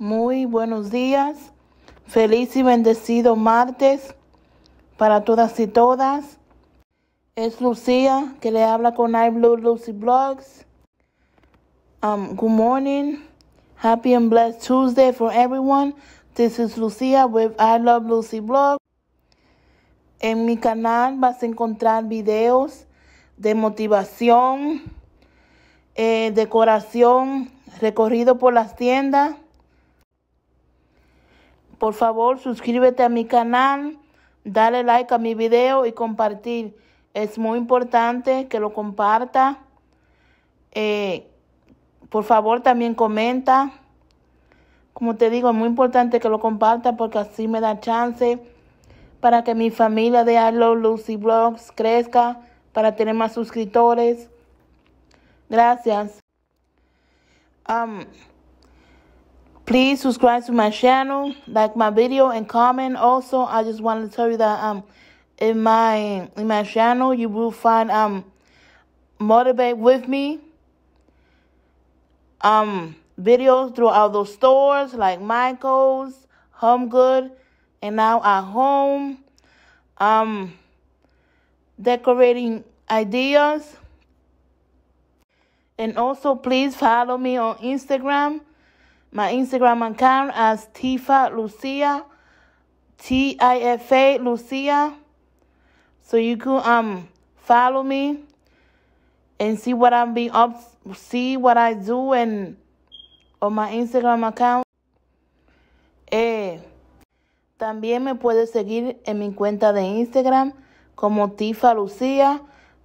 Muy buenos días. Feliz y bendecido martes para todas y todas. Es Lucía que le habla con iBlue Lucy Blogs. Um, good morning. Happy and blessed Tuesday for everyone. This is Lucia with I Love Lucy Blog. En mi canal vas a encontrar videos de motivación, eh, decoración, recorrido por las tiendas. Por favor, suscríbete a mi canal, dale like a mi video y compartir. Es muy importante que lo comparta. Eh, por favor, también comenta. Como te digo, es muy importante que lo comparta porque así me da chance para que mi familia de Love Lucy Blogs crezca, para tener más suscriptores. Gracias. Please subscribe to my channel, like my video, and comment. Also, I just wanted to tell you that um, in my in my channel, you will find um, motivate with me um videos throughout those stores like Michaels, Home Good, and now at home. Um, decorating ideas. And also, please follow me on Instagram. My Instagram account as Tifa Lucia, T I F A Lucia. So you can um follow me and see what I'm being up, see what I do and on my Instagram account. Eh, también me puedes seguir en mi cuenta de Instagram como Tifa Lucía.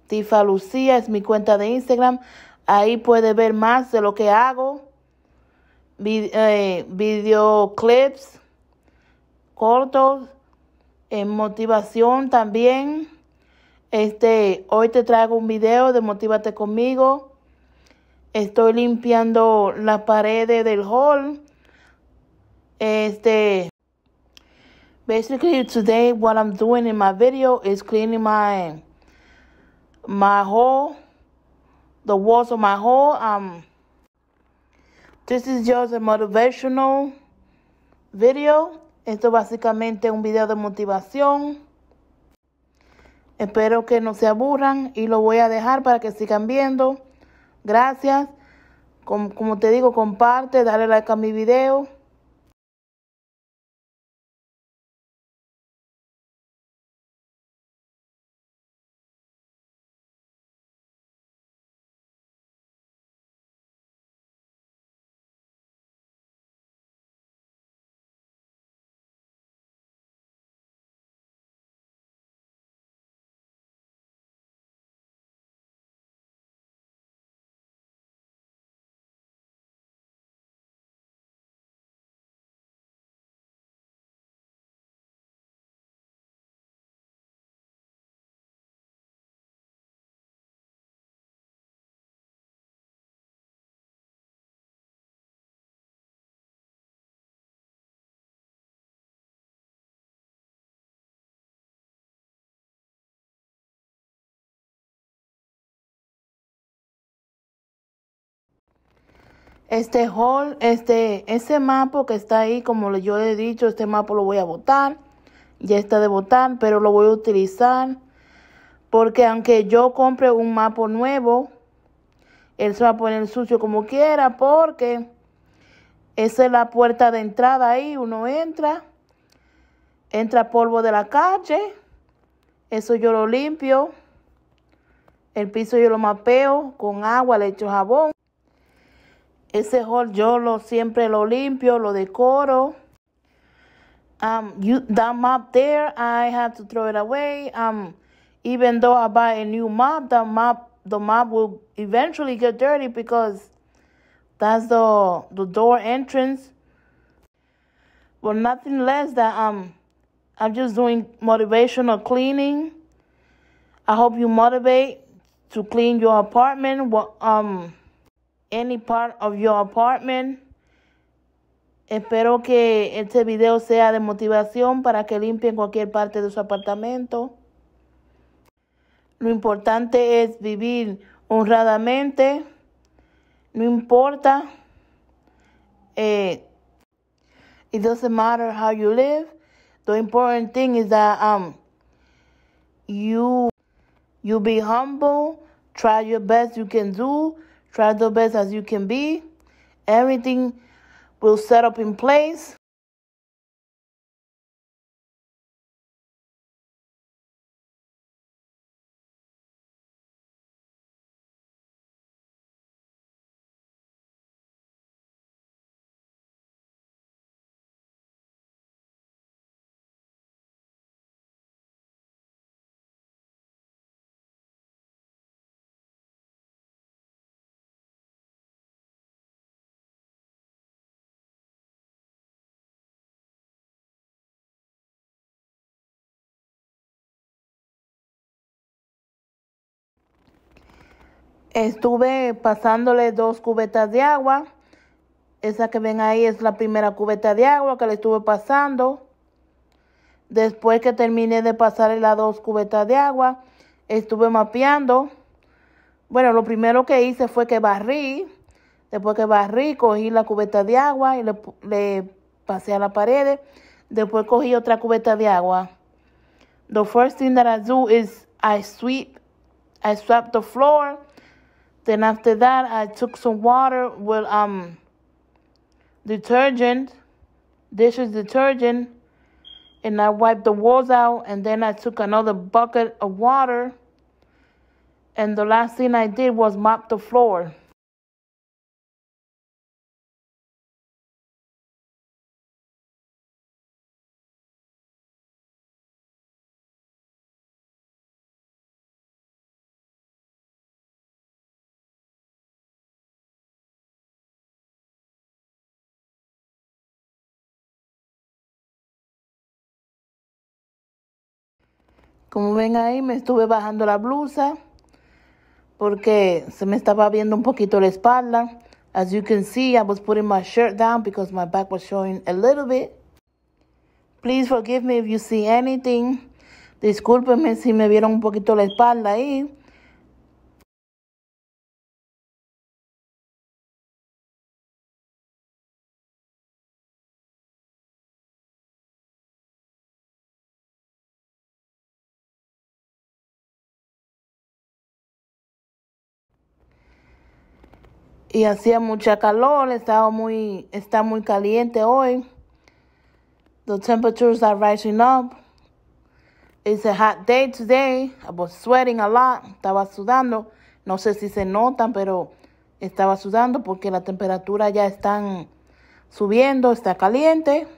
Tifa Lucía es mi cuenta de Instagram. Ahí puede ver más de lo que hago. Eh, videoclips cortos. En motivación también. Este, hoy te traigo un video de Motívate conmigo. Estoy limpiando la pared del hall. Este, basically today what I'm doing in my video is cleaning my my hall, the walls of my hall. Um, this is just a motivational video. Esto básicamente un video de motivación. Espero que no se aburran y lo voy a dejar para que sigan viendo. Gracias. Como, como te digo, comparte, dale like a mi video. Este hall, este, ese mapa que está ahí, como yo he dicho, este mapa lo voy a botar. Ya está de botar, pero lo voy a utilizar. Porque aunque yo compre un mapa nuevo, él se va a poner sucio como quiera, porque esa es la puerta de entrada ahí. Uno entra, entra polvo de la calle. Eso yo lo limpio. El piso yo lo mapeo con agua, le echo jabón. Ese hall yo lo siempre lo limpio, lo decoro. Um, you, that mop there, I have to throw it away. Um, even though I buy a new mop, the mop, the mop will eventually get dirty because that's the the door entrance. Well, nothing less that um, I'm just doing motivational cleaning. I hope you motivate to clean your apartment. What um any part of your apartment. Espero que este video sea de motivación para que limpien cualquier parte de su apartamento. Lo importante es vivir honradamente. No importa. Eh, It doesn't matter how you live. The important thing is that um you you be humble, try your best you can do, try the best as you can be. Everything will set up in place. Estuve pasándole dos cubetas de agua. Esa que ven ahí es la primera cubeta de agua que le estuve pasando. Después que terminé de pasarle las dos cubetas de agua, estuve mapeando. Bueno, lo primero que hice fue que barrí. Después que barrí, cogí la cubeta de agua y le, le pasé a la pared. Después cogí otra cubeta de agua. The first thing that I do is I sweep, I swept the floor. Then after that, I took some water with um detergent, dishes detergent, and I wiped the walls out. And then I took another bucket of water. And the last thing I did was mop the floor. Como ven ahí, me estuve bajando la blusa porque se me estaba viendo un poquito la espalda. As you can see, I was putting my shirt down because my back was showing a little bit. Please forgive me if you see anything. Discúlpenme si me vieron un poquito la espalda ahí. Y hacía mucha calor, estaba muy, está muy caliente hoy. The temperatures are rising up. It's a hot day today. I was sweating a lot. Estaba sudando. No sé si se notan, pero estaba sudando porque la temperatura ya está subiendo, está caliente.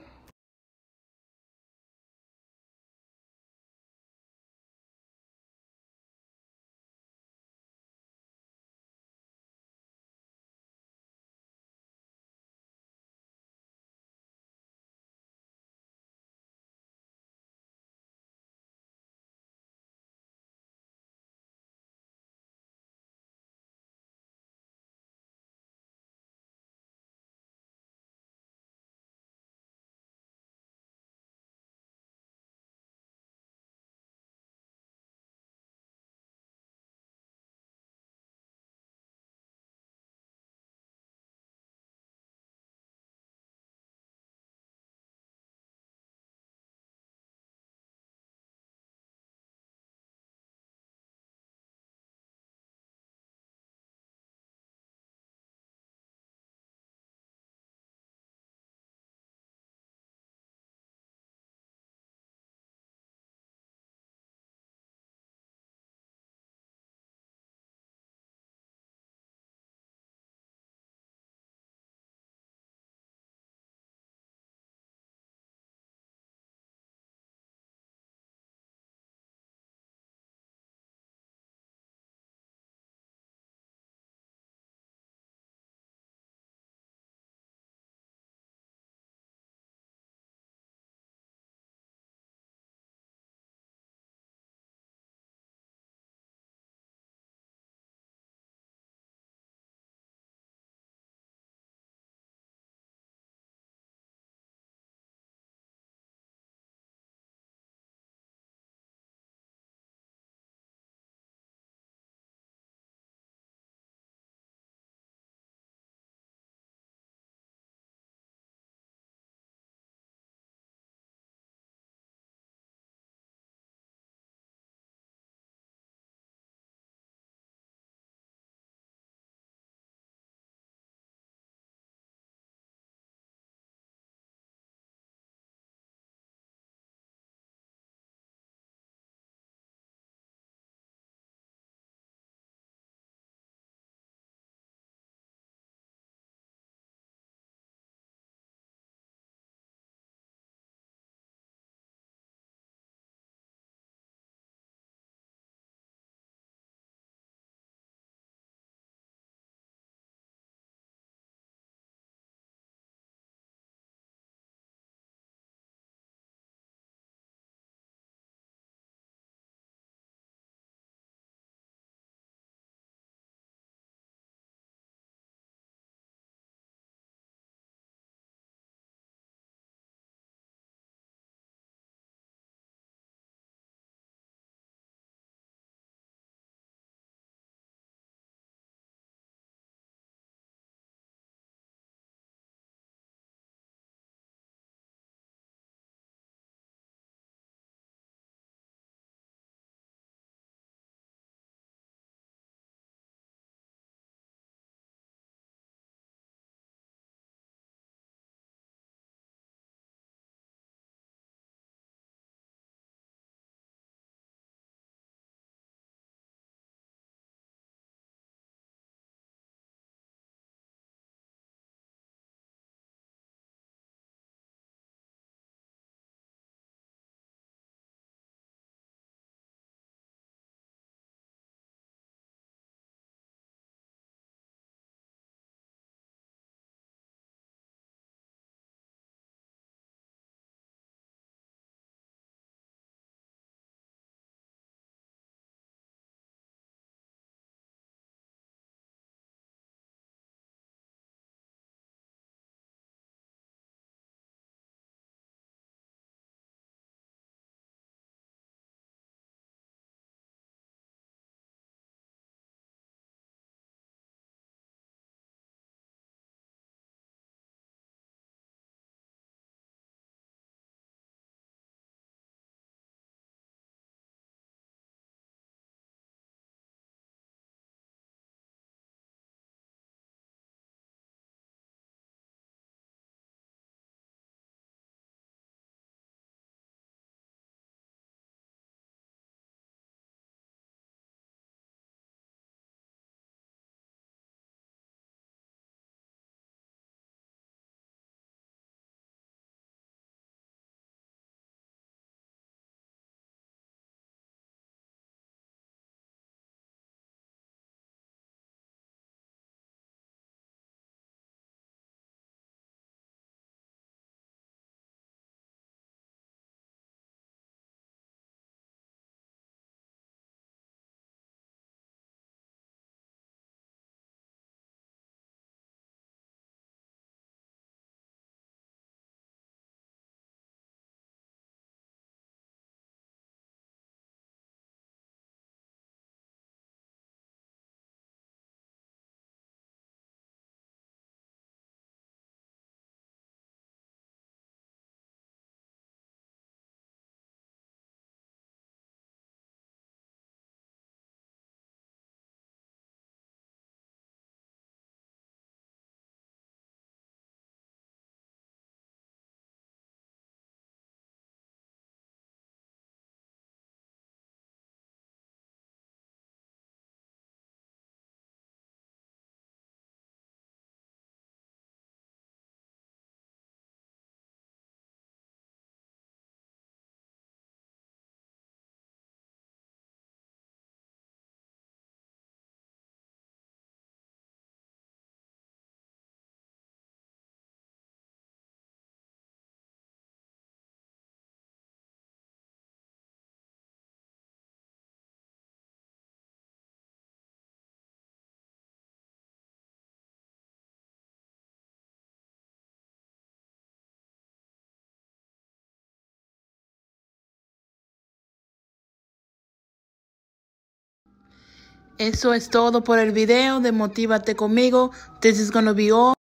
Eso es todo por el video de Motívate conmigo. This is gonna be all.